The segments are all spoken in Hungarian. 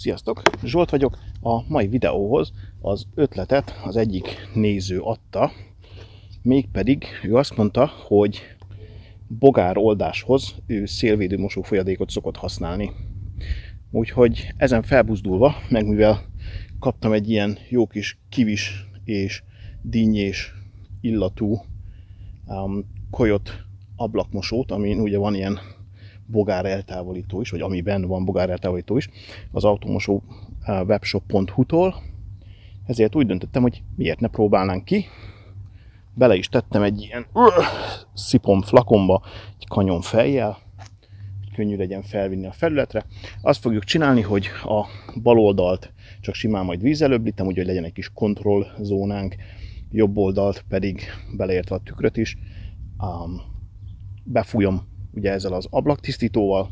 Sziasztok! Zsolt vagyok. A mai videóhoz az ötletet az egyik néző adta, mégpedig ő azt mondta, hogy bogár oldáshoz ő szélvédő mosófolyadékot szokott használni. Úgyhogy ezen felbuzdulva, meg mivel kaptam egy ilyen jó kis kivis és dinnyés illatú um, kolyot ablakmosót, amin ugye van ilyen bogár eltávolító is, vagy amiben van bogár eltávolító is, az automosó webshop.hu-tól. Ezért úgy döntöttem, hogy miért ne próbálnánk ki. Bele is tettem egy ilyen uh, szipom flakonba, egy kanyon fejjel, hogy könnyű legyen felvinni a felületre. Azt fogjuk csinálni, hogy a bal oldalt csak simán majd vízzel öblítem, úgy, hogy legyen egy kis kontrollzónánk, jobb oldalt pedig beleértve a tükröt is, befújom ugye ezzel az ablaktisztítóval,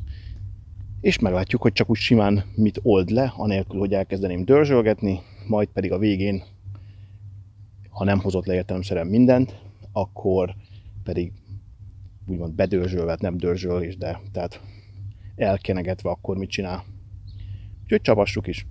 és meglátjuk, hogy csak úgy simán mit old le, anélkül, hogy elkezdeném dörzsölgetni, majd pedig a végén, ha nem hozott le értelemszerűen mindent, akkor pedig úgymond bedörzsölve, nem dörzsölés, de tehát elkenegetve akkor mit csinál. Úgyhogy csavassuk is.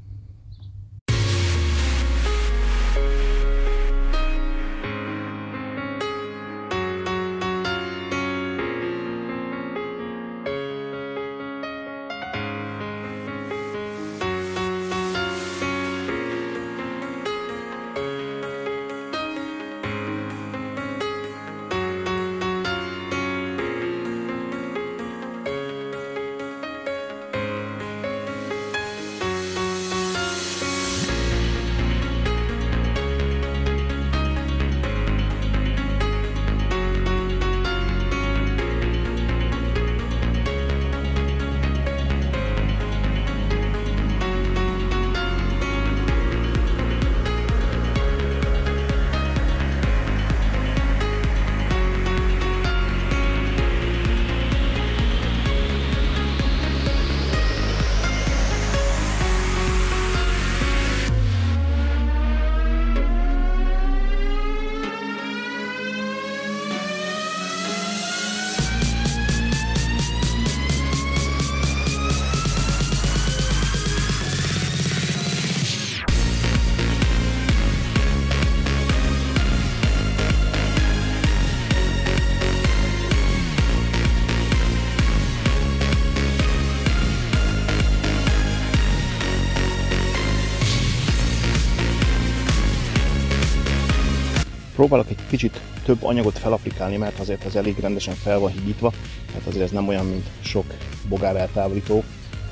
Próbálok egy kicsit több anyagot felaplikálni, mert azért ez elég rendesen fel van hígítva, tehát azért ez nem olyan, mint sok bogár eltávolító,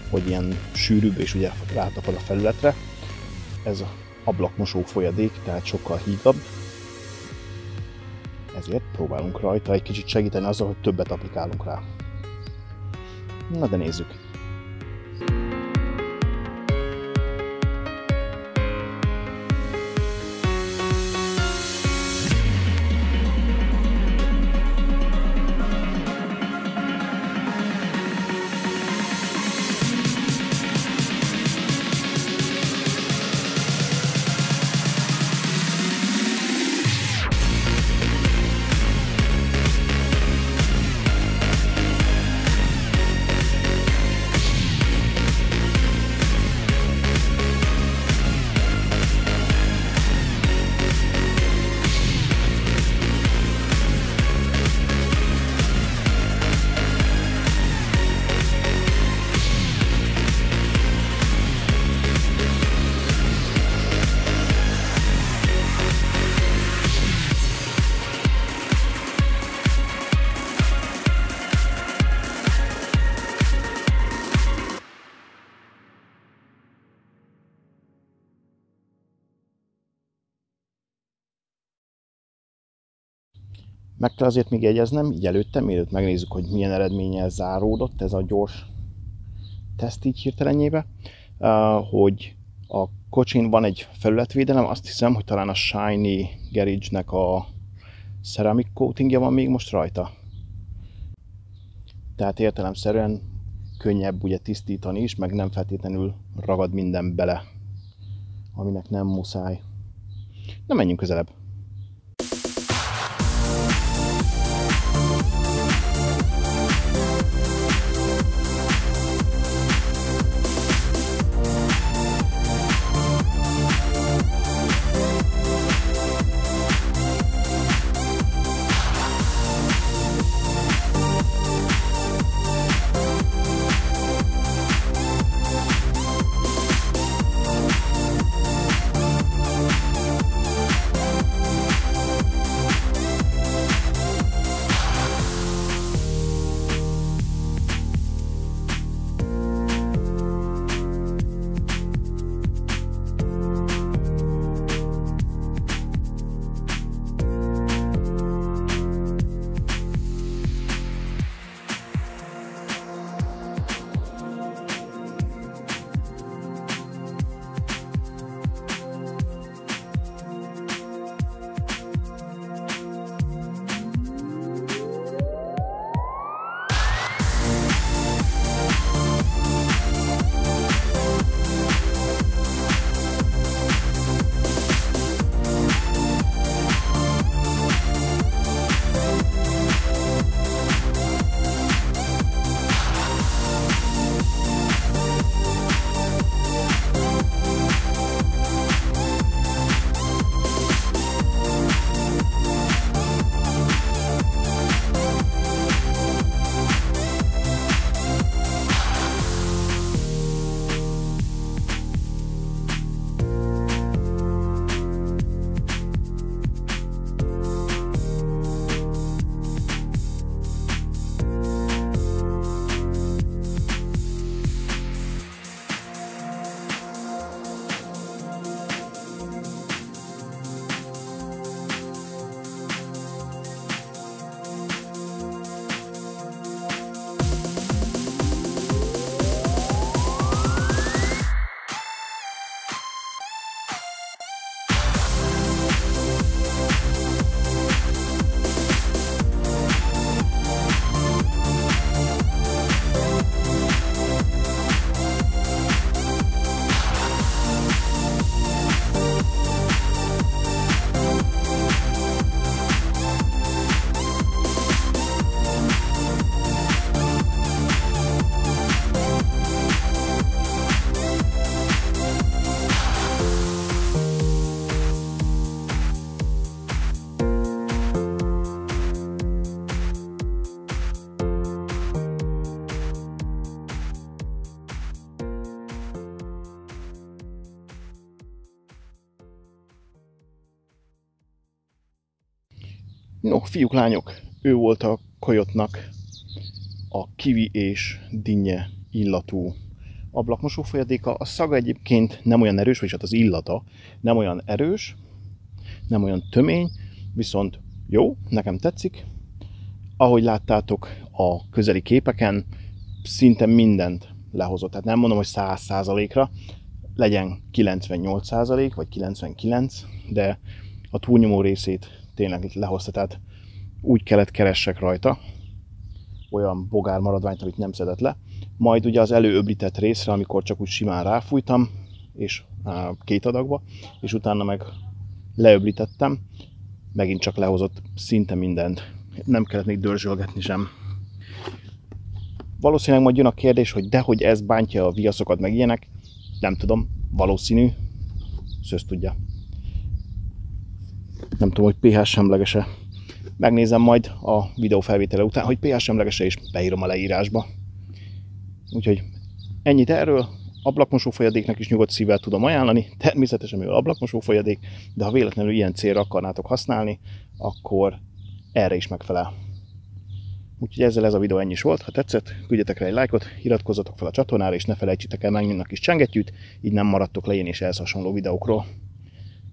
hogy ilyen sűrűbb és ugye rátapad a felületre. Ez ablakmosó folyadék, tehát sokkal hígabb. Ezért próbálunk rajta egy kicsit segíteni azzal, hogy többet aplikálunk rá. Na de nézzük! Meg kell azért még jegyeznem, így előtte, mielőtt megnézzük, hogy milyen eredménnyel záródott ez a gyors teszt így hirtelenjébe, hogy a kocsin van egy felületvédelem, azt hiszem, hogy talán a Shiny Garage-nek a ceramic coatingja van még most rajta. Tehát értelemszerűen könnyebb ugye tisztítani is, meg nem feltétlenül ragad minden bele, aminek nem muszáj. Na menjünk közelebb! No, fiúk, lányok, ő volt a kajotnak a kivi és dinnye illatú ablakmosó folyadéka. A szaga egyébként nem olyan erős, vagyis hát az illata nem olyan erős, nem olyan tömény, viszont jó, nekem tetszik. Ahogy láttátok a közeli képeken, szinte mindent lehozott. Tehát nem mondom, hogy 100%-ra, legyen 98% vagy 99, de a túlnyomó részét tényleg lehozta, tehát úgy kellett keressek rajta, olyan bogár maradványt, amit nem szedett le. Majd ugye az előöblített részre, amikor csak úgy simán ráfújtam, és két adagba, és utána meg leöblítettem, megint csak lehozott szinte mindent. Nem kellett még dörzsölgetni sem. Valószínűleg majd jön a kérdés, hogy dehogy ez bántja a viaszokat, meg ilyenek. Nem tudom, valószínű. Szösz tudja. Nem tudom, hogy pH semlegese. Megnézem majd a videó felvétele után, hogy pH semlegese és beírom a leírásba. Úgyhogy ennyit erről. Ablakmosó folyadéknak is nyugodt szívvel tudom ajánlani, természetesen mivel ablakmosó folyadék, de ha véletlenül ilyen célra akarnátok használni, akkor erre is megfelel. Úgyhogy ezzel ez a videó ennyi is volt. Ha tetszett, küldjetek rá egy lájkot, iratkozzatok fel a csatornára, és ne felejtsétek el megnyomni a kis csengettyűt, így nem maradtok le én és ehhez hasonló videókról.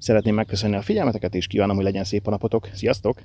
Szeretném megköszönni a figyelmeteket, és kívánom, hogy legyen szép a napotok. Sziasztok!